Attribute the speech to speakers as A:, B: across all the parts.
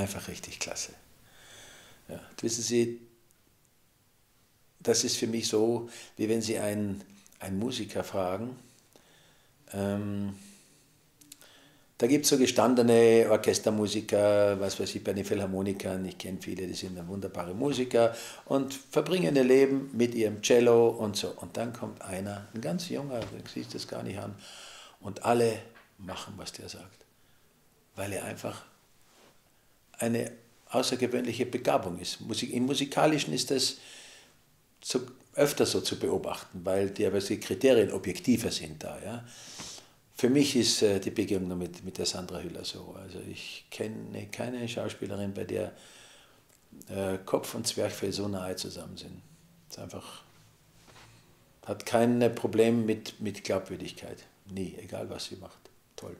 A: einfach richtig klasse. Ja, wissen Sie, das ist für mich so, wie wenn Sie einen, einen Musiker fragen, ähm, da gibt es so gestandene Orchestermusiker, was weiß ich, bei den Philharmonikern, ich kenne viele, die sind wunderbare Musiker und verbringen ihr Leben mit ihrem Cello und so. Und dann kommt einer, ein ganz junger, du siehst das gar nicht an, und alle machen, was der sagt, weil er einfach eine außergewöhnliche Begabung ist. Musik, Im Musikalischen ist das so, öfter so zu beobachten, weil die Kriterien objektiver sind da. Ja. Für mich ist äh, die Begegnung mit, mit der Sandra Hüller so. Also ich kenne keine Schauspielerin, bei der äh, Kopf und Zwerchfell so nahe zusammen sind. Es einfach, hat kein Problem mit, mit Glaubwürdigkeit. Nie, egal was sie macht. Toll.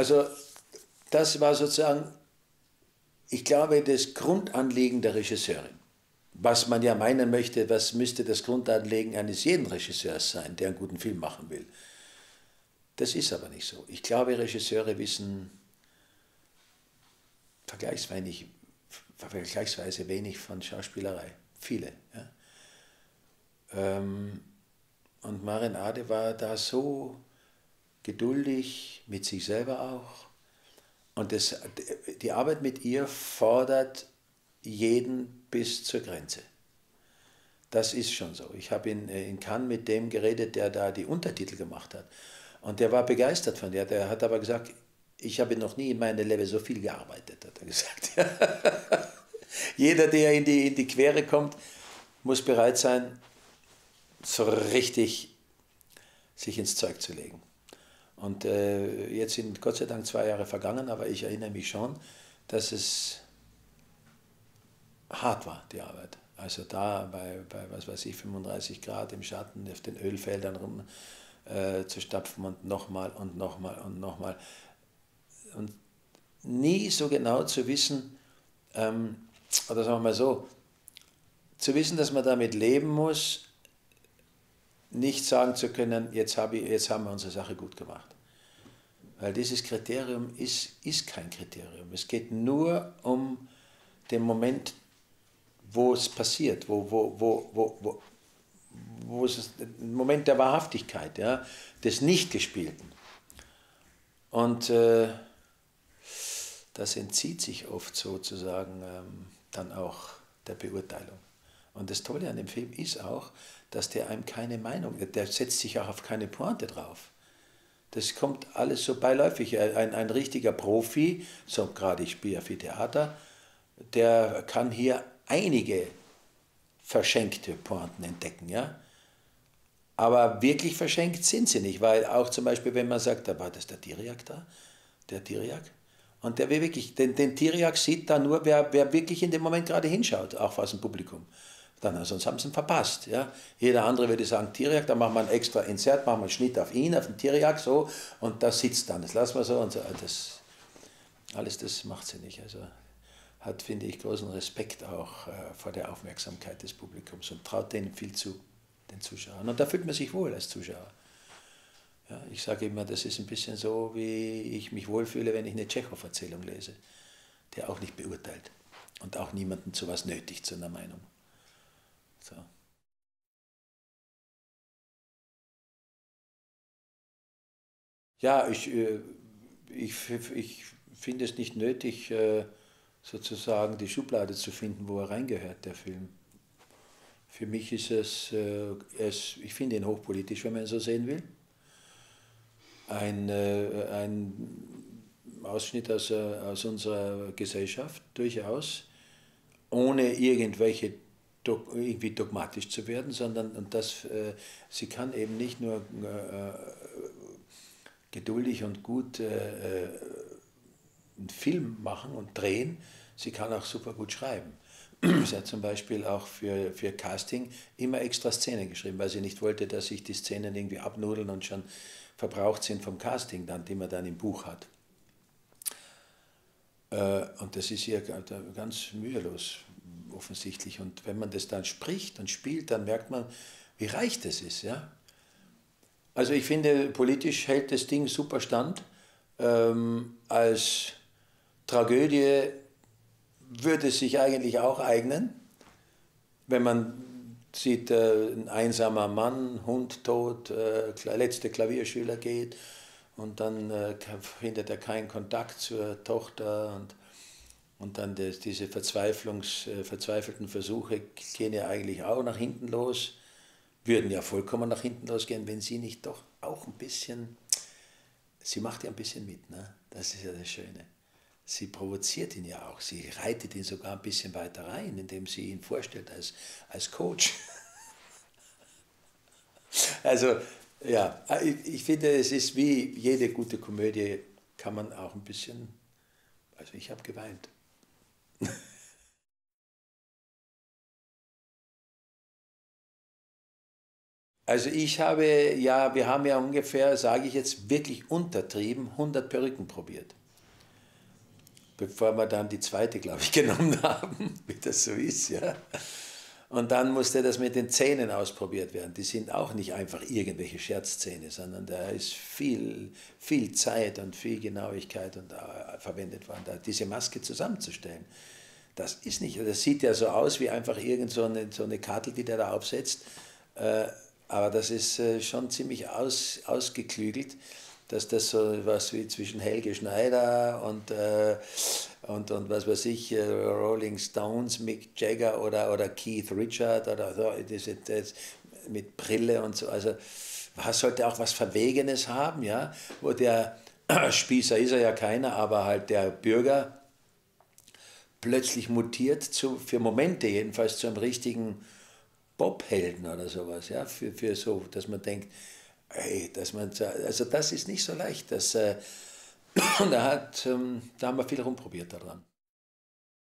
A: Also das war sozusagen, ich glaube, das Grundanliegen der Regisseurin was man ja meinen möchte, was müsste das Grundanliegen eines jeden Regisseurs sein, der einen guten Film machen will. Das ist aber nicht so. Ich glaube, Regisseure wissen vergleichsweise wenig, vergleichsweise wenig von Schauspielerei. Viele. Ja. Ähm, und Marin Ade war da so geduldig, mit sich selber auch. Und das, die Arbeit mit ihr fordert jeden bis zur Grenze. Das ist schon so. Ich habe in, äh, in Cannes mit dem geredet, der da die Untertitel gemacht hat. Und der war begeistert von der. Der hat aber gesagt, ich habe noch nie in meinem Leben so viel gearbeitet, hat er gesagt. Jeder, der in die, in die Quere kommt, muss bereit sein, so richtig sich ins Zeug zu legen. Und äh, jetzt sind Gott sei Dank zwei Jahre vergangen, aber ich erinnere mich schon, dass es hart war, die Arbeit. Also da bei, bei was weiß ich, 35 Grad im Schatten auf den Ölfeldern rum äh, zu stapfen und nochmal und nochmal und nochmal. Und nie so genau zu wissen, ähm, oder sagen wir mal so, zu wissen, dass man damit leben muss, nicht sagen zu können, jetzt, hab ich, jetzt haben wir unsere Sache gut gemacht. Weil dieses Kriterium ist, ist kein Kriterium. Es geht nur um den Moment wo es passiert, wo, wo, wo, wo, wo, wo es ein Moment der Wahrhaftigkeit, ja, des Nichtgespielten. Und äh, das entzieht sich oft sozusagen ähm, dann auch der Beurteilung. Und das Tolle an dem Film ist auch, dass der einem keine Meinung, der setzt sich auch auf keine Pointe drauf. Das kommt alles so beiläufig. Ein, ein richtiger Profi, so gerade ich spiele ja viel Theater, der kann hier einige verschenkte Pointen entdecken, ja. Aber wirklich verschenkt sind sie nicht, weil auch zum Beispiel, wenn man sagt, da war das der Tiriak da, der Tiriak, und der will wirklich, den, den Tiriak sieht da nur, wer, wer wirklich in dem Moment gerade hinschaut, auch aus dem Publikum. Dann, sonst haben sie ihn verpasst. Ja? Jeder andere würde sagen, Tiriak, dann machen wir ein extra Insert, machen wir einen Schnitt auf ihn, auf den Tiriak, so, und da sitzt dann, das lassen wir so und so. Das, alles das macht sie nicht. Also hat, finde ich, großen Respekt auch äh, vor der Aufmerksamkeit des Publikums und traut denen viel zu, den Zuschauern. Und da fühlt man sich wohl als Zuschauer. Ja, ich sage immer, das ist ein bisschen so, wie ich mich wohlfühle, wenn ich eine Tschechow-Erzählung lese, der auch nicht beurteilt und auch niemanden zu was nötigt, zu einer Meinung. So. Ja, ich, äh, ich, ich finde es nicht nötig, äh, sozusagen die Schublade zu finden, wo er reingehört, der Film. Für mich ist es, äh, es ich finde ihn hochpolitisch, wenn man ihn so sehen will. Ein, ein Ausschnitt aus, aus unserer Gesellschaft, durchaus, ohne irgendwelche irgendwie dogmatisch zu werden, sondern und das, äh, sie kann eben nicht nur äh, geduldig und gut äh, einen Film machen und drehen, sie kann auch super gut schreiben. Sie hat zum Beispiel auch für, für Casting immer extra Szenen geschrieben, weil sie nicht wollte, dass sich die Szenen irgendwie abnudeln und schon verbraucht sind vom Casting, dann, die man dann im Buch hat. Äh, und das ist ihr ganz mühelos offensichtlich. Und wenn man das dann spricht und spielt, dann merkt man, wie reich das ist. Ja? Also ich finde, politisch hält das Ding super stand. Ähm, als Tragödie würde es sich eigentlich auch eignen, wenn man sieht, äh, ein einsamer Mann, Hund tot, äh, letzte Klavierschüler geht und dann äh, findet er keinen Kontakt zur Tochter und, und dann das, diese Verzweiflungs, äh, verzweifelten Versuche gehen ja eigentlich auch nach hinten los, würden ja vollkommen nach hinten losgehen, wenn sie nicht doch auch ein bisschen, sie macht ja ein bisschen mit, ne? das ist ja das Schöne sie provoziert ihn ja auch. Sie reitet ihn sogar ein bisschen weiter rein, indem sie ihn vorstellt als, als Coach. also ja, ich, ich finde, es ist wie jede gute Komödie, kann man auch ein bisschen, also ich habe geweint. Also ich habe, ja, wir haben ja ungefähr, sage ich jetzt wirklich untertrieben, 100 Perücken probiert bevor wir dann die zweite, glaube ich, genommen haben, wie das so ist. Ja. Und dann musste das mit den Zähnen ausprobiert werden. Die sind auch nicht einfach irgendwelche Scherzzähne, sondern da ist viel, viel Zeit und viel Genauigkeit und, uh, verwendet worden, da diese Maske zusammenzustellen. Das ist nicht, das sieht ja so aus wie einfach irgend so eine, so eine Karte, die der da aufsetzt. Äh, aber das ist äh, schon ziemlich aus, ausgeklügelt dass das so was wie zwischen Helge Schneider und, äh, und, und was weiß ich, äh, Rolling Stones, Mick Jagger oder, oder Keith Richard oder so, das, das, mit Brille und so. Also was sollte auch was Verwegenes haben, ja, wo der Spießer ist er ja keiner, aber halt der Bürger plötzlich mutiert zu, für Momente jedenfalls zu einem richtigen Bobhelden oder sowas, ja, für, für so, dass man denkt, Ey, dass man, also das ist nicht so leicht. Das, äh, da, hat, ähm, da haben wir viel rumprobiert daran.